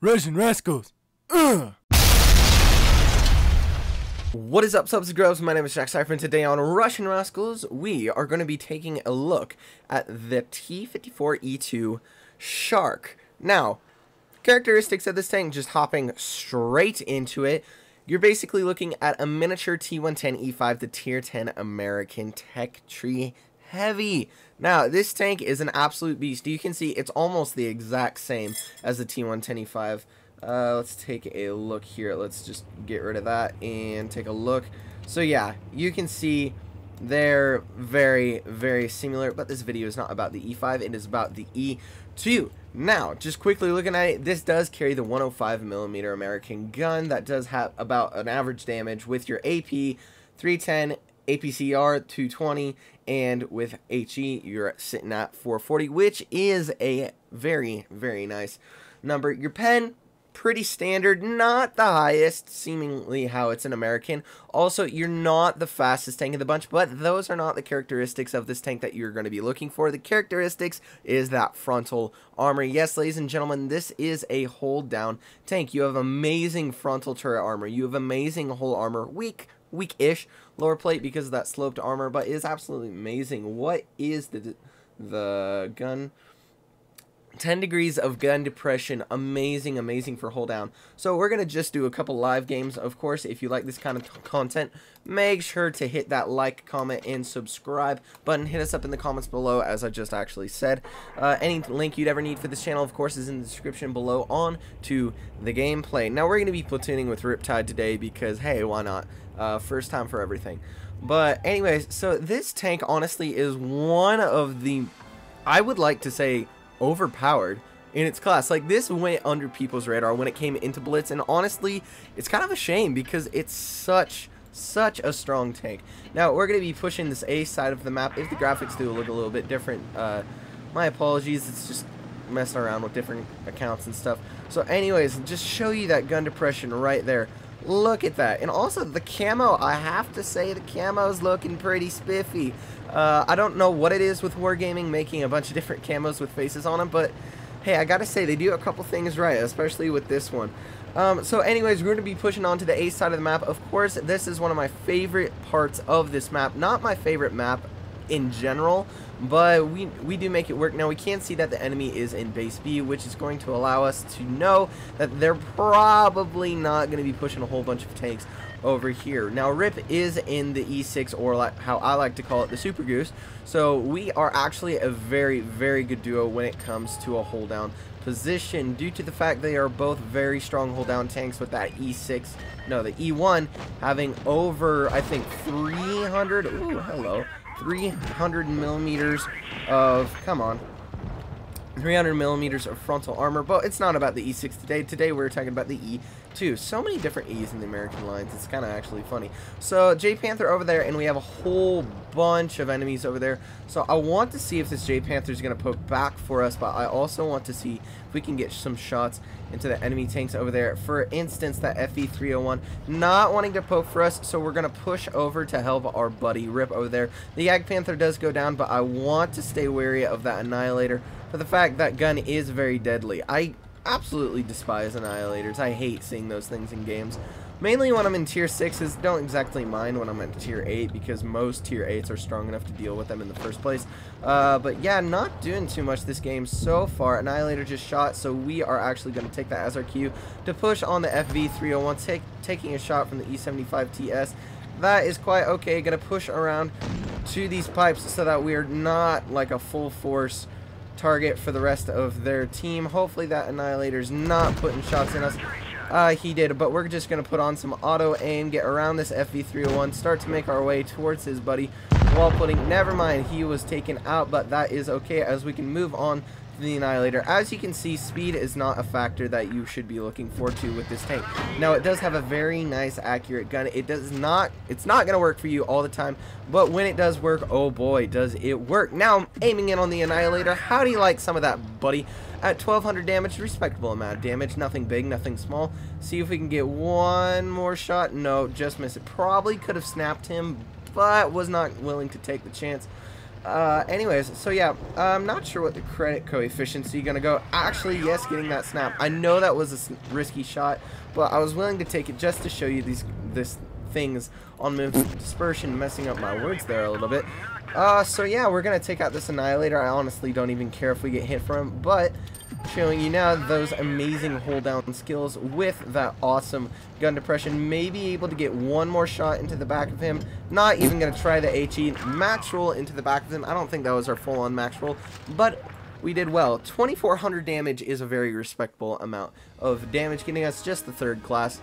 Russian rascals. Ugh. What is up, subs and grubs? My name is Jack Cypher, and today on Russian Rascals, we are going to be taking a look at the T-54E2 Shark. Now, characteristics of this tank, just hopping straight into it, you're basically looking at a miniature T-110E5, the Tier 10 American Tech Tree Heavy. Now, this tank is an absolute beast. You can see it's almost the exact same as the T-110E5. Uh, let's take a look here. Let's just get rid of that and take a look. So yeah, you can see they're very, very similar, but this video is not about the E5, it is about the E2. Now, just quickly looking at it, this does carry the 105 millimeter American gun that does have about an average damage with your AP 310, APCR 220, and with HE you're sitting at 440, which is a very, very nice number. Your pen, pretty standard, not the highest, seemingly how it's an American. Also, you're not the fastest tank in the bunch, but those are not the characteristics of this tank that you're going to be looking for. The characteristics is that frontal armor. Yes, ladies and gentlemen, this is a hold down tank. You have amazing frontal turret armor. You have amazing hull armor. Weak, weak-ish lower plate because of that sloped armor, but it is absolutely amazing. What is the the gun? 10 degrees of gun depression amazing amazing for hold down. So we're gonna just do a couple live games. Of course if you like this kind of content make sure to hit that like comment and subscribe button. Hit us up in the comments below as i just actually said. Uh, any link you'd ever need for this channel of course is in the description below on to the gameplay. Now we're gonna be platooning with riptide today because hey why not? Uh, first time for everything. But anyways so this tank honestly is one of the i would like to say overpowered in its class. Like this went under people's radar when it came into Blitz and honestly it's kind of a shame because it's such such a strong tank. Now we're going to be pushing this A side of the map. If the graphics do look a little bit different, uh, my apologies. It's just messing around with different accounts and stuff. So anyways, just show you that gun depression right there. Look at that. And also the camo, I have to say the camo is looking pretty spiffy. Uh, I don't know what it is with Wargaming making a bunch of different camos with faces on them, but hey, I gotta say, they do a couple things right, especially with this one. Um, so anyways, we're going to be pushing on to the A side of the map. Of course, this is one of my favorite parts of this map. Not my favorite map in general, but we, we do make it work. Now, we can see that the enemy is in base B, which is going to allow us to know that they're probably not going to be pushing a whole bunch of tanks over here. Now, Rip is in the E6, or like how I like to call it, the Super Goose. So we are actually a very, very good duo when it comes to a hold down position due to the fact they are both very strong hold down tanks with that E6, no, the E1 having over, I think, 300, ooh, hello, 300 millimeters of, come on, 300 millimeters of frontal armor, but it's not about the E6 today. Today we're talking about the E2. So many different E's in the American lines. It's kind of actually funny. So J Panther over there, and we have a whole bunch of enemies over there. So I want to see if this J Panther is going to poke back for us, but I also want to see if we can get some shots into the enemy tanks over there. For instance, that FV301 not wanting to poke for us, so we're going to push over to help our buddy Rip over there. The Yag Panther does go down, but I want to stay wary of that Annihilator for the fact that gun is very deadly. I absolutely despise Annihilators. I hate seeing those things in games. Mainly when I'm in tier 6s, don't exactly mind when I'm at tier 8 because most tier 8s are strong enough to deal with them in the first place. Uh, but yeah, not doing too much this game so far. Annihilator just shot, so we are actually going to take that as our cue to push on the FV301, take, taking a shot from the E75 TS. That is quite okay. Going to push around to these pipes so that we're not like a full force target for the rest of their team. Hopefully that Annihilator's not putting shots in us. Uh, he did, but we're just going to put on some auto aim, get around this FV301, start to make our way towards his buddy while putting, never mind, he was taken out, but that is okay as we can move on the Annihilator. As you can see, speed is not a factor that you should be looking forward to with this tank. Now, it does have a very nice, accurate gun. It does not, it's not going to work for you all the time, but when it does work, oh boy, does it work. Now, aiming in on the Annihilator, how do you like some of that, buddy? At 1200 damage, respectable amount of damage, nothing big, nothing small. See if we can get one more shot. No, just miss it. Probably could have snapped him, but was not willing to take the chance. Uh, anyways, so yeah, I'm not sure what the credit coefficient's gonna go. Actually, yes, getting that snap. I know that was a risky shot, but I was willing to take it just to show you these this things on dispersion, messing up my words there a little bit. Uh, so yeah, we're gonna take out this Annihilator. I honestly don't even care if we get hit from but showing you now those amazing hold down skills with that awesome gun depression. Maybe able to get one more shot into the back of him. Not even to try the HE. Max roll into the back of him. I don't think that was our full on max roll, but we did well. 2400 damage is a very respectable amount of damage, getting us just the third class.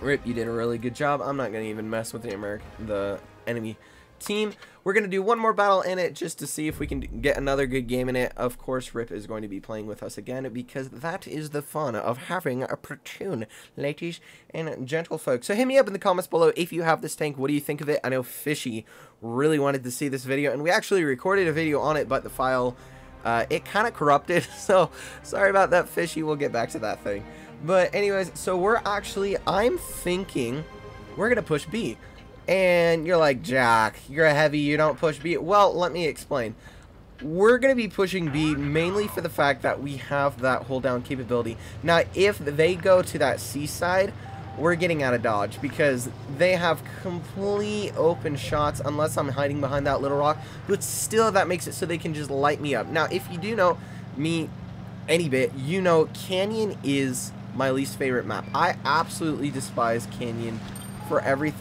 Rip, you did a really good job. I'm not going to even mess with the American, the enemy team. We're going to do one more battle in it just to see if we can get another good game in it. Of course, Rip is going to be playing with us again because that is the fun of having a platoon, ladies and gentlefolk. So hit me up in the comments below if you have this tank. What do you think of it? I know Fishy really wanted to see this video, and we actually recorded a video on it, but the file, uh, it kind of corrupted. So sorry about that, Fishy. We'll get back to that thing. But anyways, so we're actually, I'm thinking we're going to push B. And you're like, Jack, you're a heavy, you don't push B. Well, let me explain. We're going to be pushing B mainly for the fact that we have that hold down capability. Now, if they go to that C side, we're getting out of dodge because they have complete open shots unless I'm hiding behind that little rock. But still, that makes it so they can just light me up. Now, if you do know me any bit, you know Canyon is my least favorite map. I absolutely despise Canyon for every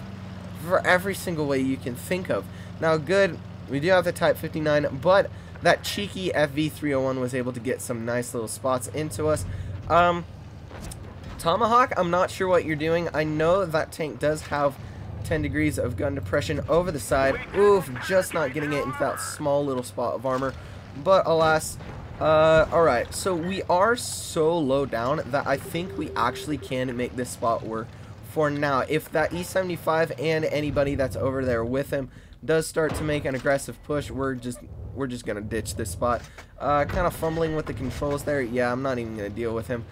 for every single way you can think of. Now, good, we do have the Type 59, but that cheeky FV301 was able to get some nice little spots into us. Um, Tomahawk, I'm not sure what you're doing. I know that tank does have 10 degrees of gun depression over the side. Oof, just not getting it into that small little spot of armor. But alas, uh, alright, so we are so low down that I think we actually can make this spot work for now. If that E75 and anybody that's over there with him does start to make an aggressive push, we're just we're just gonna ditch this spot. Uh, kind of fumbling with the controls there. Yeah, I'm not even gonna deal with him.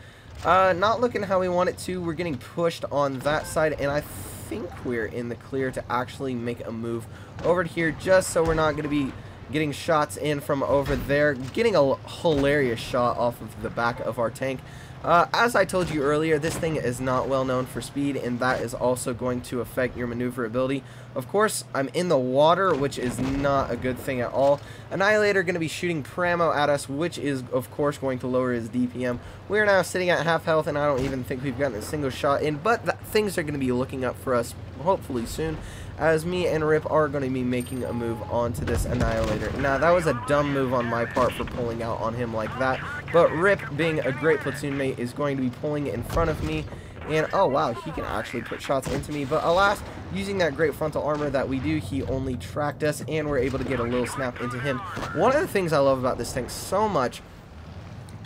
Uh, not looking how we want it to. We're getting pushed on that side, and I think we're in the clear to actually make a move over here, just so we're not gonna be getting shots in from over there. Getting a hilarious shot off of the back of our tank. Uh, as I told you earlier, this thing is not well known for speed, and that is also going to affect your maneuverability. Of course, I'm in the water, which is not a good thing at all. Annihilator going to be shooting Pramo at us, which is, of course, going to lower his DPM. We're now sitting at half health, and I don't even think we've gotten a single shot in, but things are going to be looking up for us, hopefully soon as me and Rip are going to be making a move onto this Annihilator. Now, that was a dumb move on my part for pulling out on him like that, but Rip, being a great platoon mate, is going to be pulling in front of me, and oh wow, he can actually put shots into me, but alas, using that great frontal armor that we do, he only tracked us, and we're able to get a little snap into him. One of the things I love about this tank so much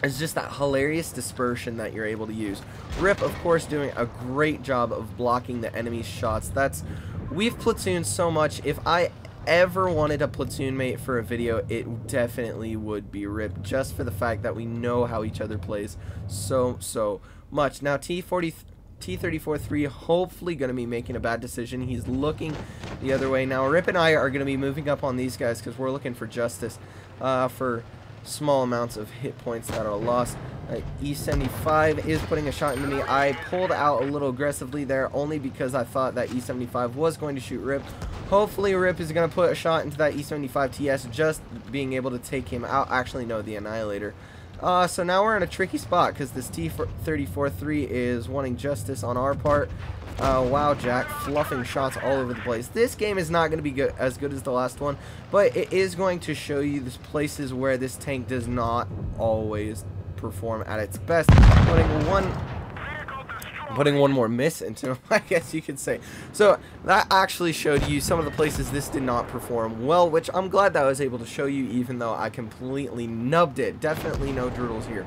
is just that hilarious dispersion that you're able to use. Rip, of course, doing a great job of blocking the enemy's shots. That's We've platooned so much. If I ever wanted a platoon mate for a video, it definitely would be Rip, just for the fact that we know how each other plays so, so much. Now, T40, T34-3 hopefully going to be making a bad decision. He's looking the other way. Now, Rip and I are going to be moving up on these guys because we're looking for justice uh, for small amounts of hit points that are lost. Uh, E75 is putting a shot into me. I pulled out a little aggressively there only because I thought that E75 was going to shoot Rip. Hopefully Rip is going to put a shot into that E75 TS just being able to take him out. Actually, no, the Annihilator. Uh, so now we're in a tricky spot because this T-34-3 is wanting justice on our part. Uh, wow, Jack, fluffing shots all over the place. This game is not going to be good, as good as the last one, but it is going to show you the places where this tank does not always perform at its best. Putting one putting one more miss into him, I guess you could say. So that actually showed you some of the places this did not perform well, which I'm glad that I was able to show you even though I completely nubbed it. Definitely no droodles here.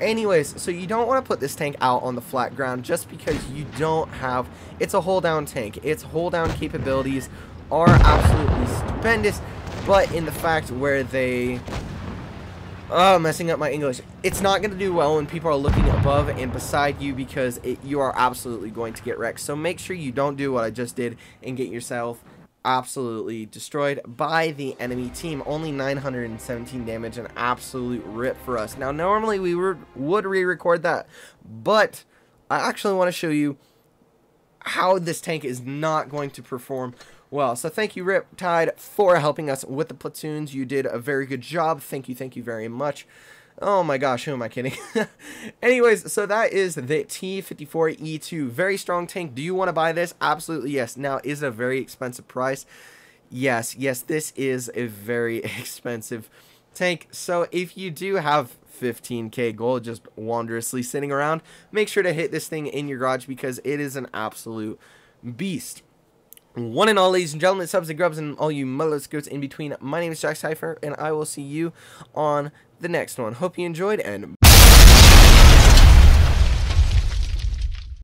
Anyways, so you don't want to put this tank out on the flat ground just because you don't have, it's a hold down tank. Its hold down capabilities are absolutely stupendous, but in the fact where they Oh, messing up my English. It's not going to do well when people are looking above and beside you because it, you are absolutely going to get wrecked. So make sure you don't do what I just did and get yourself absolutely destroyed by the enemy team. Only 917 damage, an absolute rip for us. Now, normally we would re-record that, but I actually want to show you how this tank is not going to perform well. So thank you, Riptide, for helping us with the platoons. You did a very good job. Thank you, thank you very much. Oh my gosh, who am I kidding? Anyways, so that is the T-54E2. Very strong tank. Do you want to buy this? Absolutely yes. Now, is it a very expensive price? Yes, yes, this is a very expensive tank. So if you do have 15k gold just wondrously sitting around, make sure to hit this thing in your garage because it is an absolute beast. One and all, ladies and gentlemen, subs and grubs, and all you goats in between. My name is Jack Cypher, and I will see you on the next one. Hope you enjoyed, and